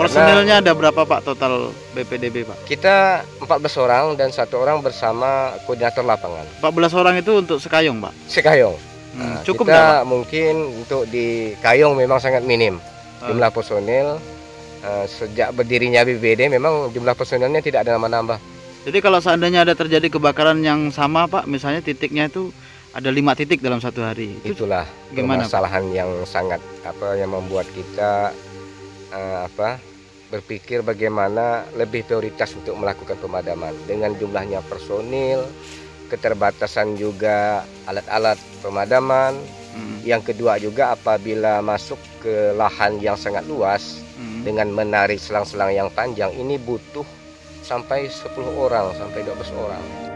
Personilnya ada berapa Pak total BPDB Pak? Kita 14 orang dan satu orang bersama koordinator lapangan. 14 orang itu untuk Sekayong Pak? Sekayong. Hmm, Nah, cukup kita nggak Pak? mungkin untuk di Kayong memang sangat minim Ah. jumlah personil. Eh, sejak berdirinya BPD memang jumlah personilnya tidak ada nambah-nambah. Jadi kalau seandainya ada terjadi kebakaran yang sama Pak, misalnya titiknya itu ada lima titik dalam satu hari. Itu Itulah gimana, Pak? permasalahan yang sangat apa yang membuat kita eh, apa berpikir bagaimana lebih prioritas untuk melakukan pemadaman dengan jumlahnya personil, keterbatasan juga alat-alat pemadaman. Hmm, Yang kedua juga apabila masuk ke lahan yang sangat luas hmm. dengan menarik selang-selang yang panjang ini butuh sampai 10 orang sampai 12 orang.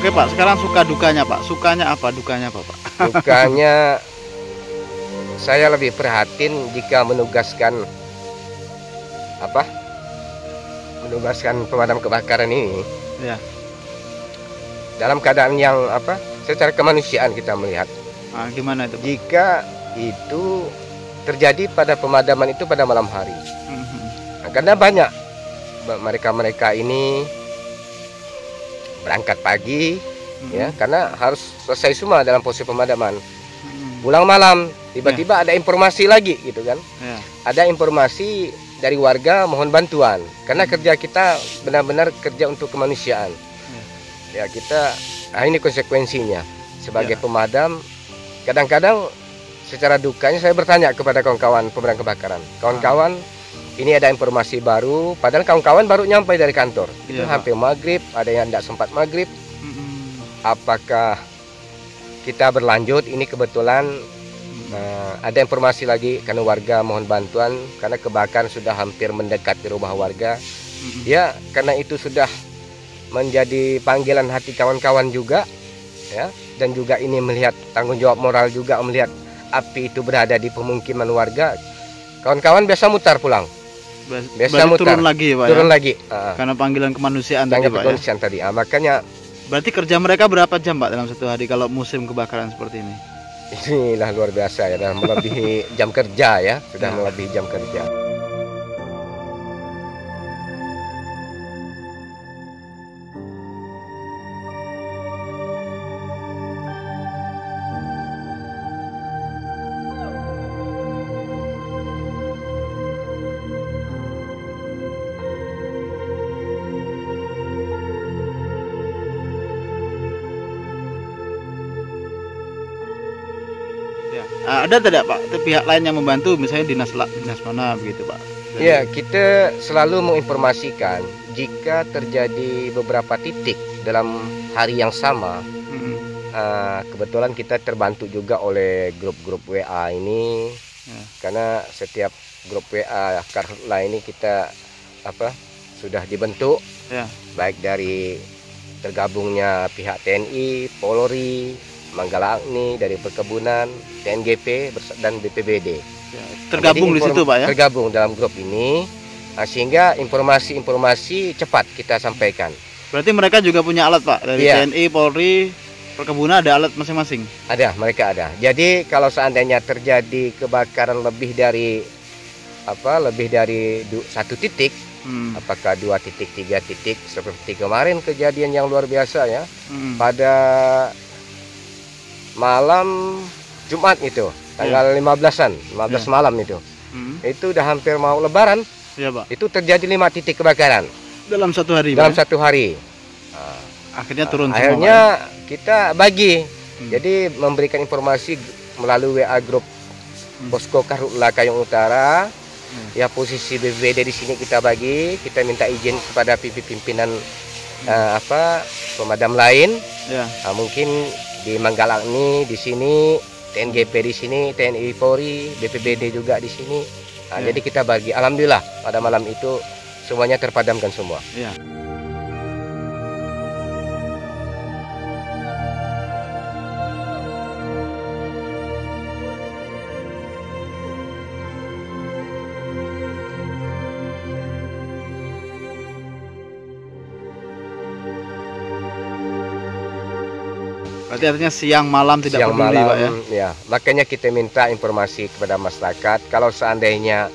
Oke Pak, sekarang suka dukanya Pak. Sukanya apa, dukanya apa Pak? Dukanya saya lebih prihatin jika menugaskan apa? Menugaskan pemadam kebakaran ini Ya. dalam keadaan yang apa? Secara kemanusiaan kita melihat Ah, gimana itu Pak? jika itu terjadi pada pemadaman itu pada malam hari. Mhm. Nah, karena banyak mereka-mereka ini berangkat pagi Mhm. ya karena harus selesai semua dalam proses pemadaman. Mhm. Pulang malam tiba-tiba ada informasi lagi gitu kan. Ya. Ada informasi dari warga mohon bantuan karena kerja kita benar-benar kerja untuk kemanusiaan. Ya kita nah ini konsekuensinya sebagai Ya. pemadam kadang-kadang secara dukanya saya bertanya kepada kawan-kawan pemadam kebakaran. Kawan-kawan ini ada informasi baru padahal kawan-kawan baru nyampe dari kantor. Itu Iya, hampir maghrib, ada yang tidak sempat maghrib. Apakah kita berlanjut ini kebetulan. Nah, ada informasi lagi karena warga mohon bantuan karena kebakaran sudah hampir mendekat di rumah warga. Ya, karena itu sudah menjadi panggilan hati kawan-kawan juga ya dan juga ini melihat tanggung jawab moral juga melihat api itu berada di pemukiman warga. Kawan-kawan biasa mutar pulang, Biasa mutar. turun lagi ya Pak turun ya? lagi. Ah, Karena panggilan kemanusiaan tadi Pak ya? kondisian tadi. Ah, makanya Berarti kerja mereka berapa jam Pak dalam satu hari kalau musim kebakaran seperti ini? inilah luar biasa ya, dah melebihi jam kerja ya, sudah Ya. melebihi jam kerja. Ya. Ah, ada tidak Pak pihak lain yang membantu misalnya dinas dinas mana begitu Pak? Dari- Ya, kita selalu menginformasikan jika terjadi beberapa titik dalam hari yang sama. Mhm. eh, kebetulan kita terbantu juga oleh grup-grup WA ini, Ya. karena setiap grup WA Karhutla ini kita apa sudah dibentuk, Ya. baik dari tergabungnya pihak TNI, Polri, Manggala Agni dari perkebunan, TNGP dan BPBD. Ya. Tergabung Jadi di situ Pak ya? Tergabung dalam grup ini nah, sehingga informasi-informasi cepat kita sampaikan. Berarti mereka juga punya alat Pak dari Iya. TNI, Polri, perkebunan ada alat masing-masing. Ada, mereka ada. Jadi kalau seandainya terjadi kebakaran lebih dari apa? Lebih dari du- satu titik, Hmm. apakah dua titik, tiga titik seperti kemarin kejadian yang luar biasa ya Hmm. pada malam Jumat itu tanggal 15-an, 15 Iya. malam itu. Hmm. Itu udah hampir mau lebaran, Iya Pak. itu terjadi lima titik kebakaran Dalam satu hari dalam Pak. ya? satu hari. Akhirnya turun semua, Pak, Akhirnya kita bagi. Hmm. Jadi memberikan informasi melalui WA grup Hmm. Posko Karhutla Kayong Utara. Hmm. Ya posisi BPBD di sini kita bagi. Kita minta izin kepada pimpin pimpinan Hmm. eh, apa pemadam lain. Ya. Nah, mungkin di Manggalang ini di sini TNGP di sini, TNI Polri, BPBD juga di sini. Nah, Ya. Jadi kita bagi, alhamdulillah pada malam itu semuanya terpadamkan semua. Iya. Berarti artinya siang malam tidak Siang peduli, malam, Pak ya. ya. Makanya kita minta informasi kepada masyarakat kalau seandainya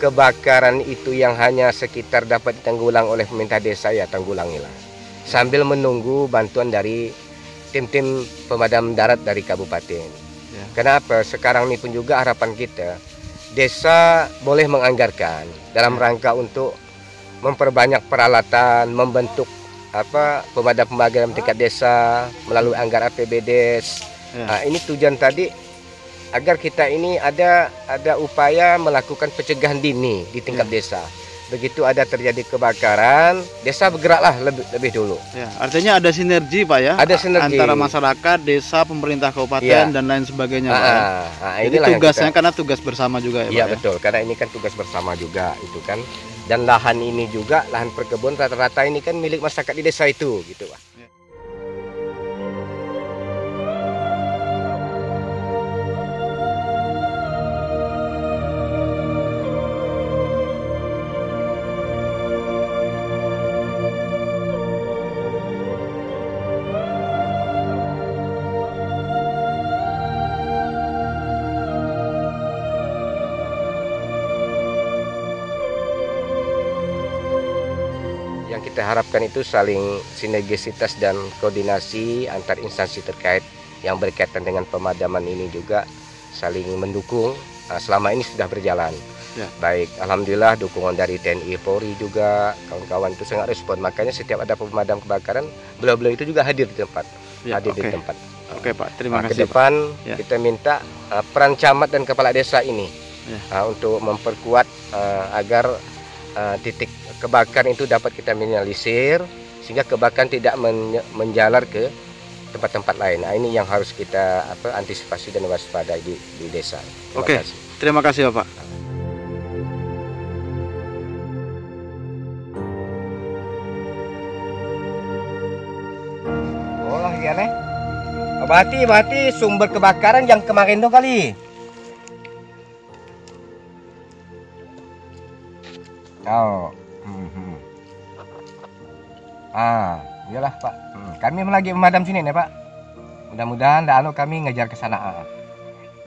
kebakaran itu yang hanya sekitar dapat ditanggulang oleh pemerintah desa ya tanggulangilah. Sambil menunggu bantuan dari tim-tim pemadam darat dari kabupaten. Ya. Kenapa? Sekarang ini pun juga harapan kita desa boleh menganggarkan dalam Ya. rangka untuk memperbanyak peralatan, membentuk apa pemadam-pemadam tingkat desa melalui anggaran APBDes. Ya. Nah, ini tujuan tadi agar kita ini ada ada upaya melakukan pencegahan dini di tingkat Ya. desa. Begitu ada terjadi kebakaran, desa bergeraklah lebih lebih dulu. Ya, artinya ada sinergi Pak ya. Ada sinergi. antara masyarakat, desa, pemerintah kabupaten Iya. dan lain sebagainya Pak. ya. Ah, nah, Jadi tugasnya kita- karena tugas bersama juga ya, Iya Pak. ya? betul, karena ini kan tugas bersama juga itu kan. Dan lahan ini juga lahan perkebun rata-rata ini kan milik masyarakat di desa itu gitu Pak. Kita harapkan itu saling sinergisitas dan koordinasi antar instansi terkait yang berkaitan dengan pemadaman ini juga saling mendukung. Nah, selama ini sudah berjalan. Ya. Baik, alhamdulillah dukungan dari TNI Polri juga kawan-kawan itu sangat respon. Makanya setiap ada pemadam kebakaran, beliau-beliau itu juga hadir di tempat, Ya, hadir oke. di tempat. Oke Pak, terima Nah, ke kasih. Pak. depan Ya. kita minta uh, peran camat dan kepala desa ini Ya. uh, untuk memperkuat uh, agar uh, titik kebakaran itu dapat kita minimalisir sehingga kebakaran tidak men- menjalar ke tempat-tempat lain. Nah, ini yang harus kita apa antisipasi dan waspada di, di desa. Terima Oke. kasih. Terima kasih ya, Pak. Oh, iya nih. Berarti berarti sumber kebakaran yang kemarin tuh kali. Oh. mhm. Ah, iyalah Pak. Hmm, Kami lagi memadam sini nih Pak. Mudah-mudahan dah anu kami ngejar ke sana. ah.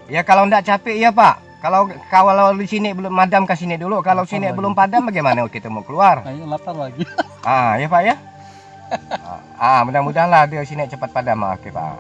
Ya kalau ndak capek ya Pak. Kalau kalau di sini belum madam ke sini dulu. Kalau sini lagi. belum padam bagaimana kita mau keluar? Ayo lapar lagi. Ah, ya Pak ya. ah, ah, mudah-mudahan lah dia sini cepat padam. Ah, Oke Pak.